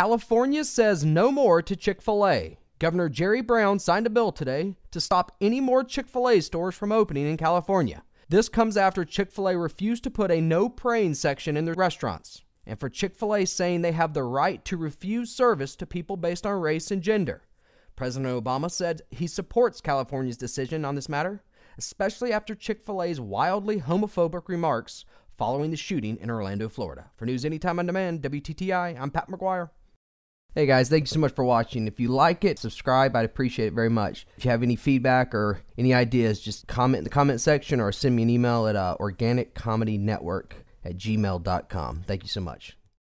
California says no more to Chick fil A. Governor Jerry Brown signed a bill today to stop any more Chick fil A stores from opening in California. This comes after Chick fil A refused to put a no praying section in their restaurants, and for Chick fil A saying they have the right to refuse service to people based on race and gender. President Obama said he supports California's decision on this matter, especially after Chick fil A's wildly homophobic remarks following the shooting in Orlando, Florida. For News Anytime on Demand, WTTI, I'm Pat McGuire. Hey guys, thank you so much for watching. If you like it, subscribe. I'd appreciate it very much. If you have any feedback or any ideas, just comment in the comment section or send me an email at uh, organiccomedynetwork at gmail.com. Thank you so much.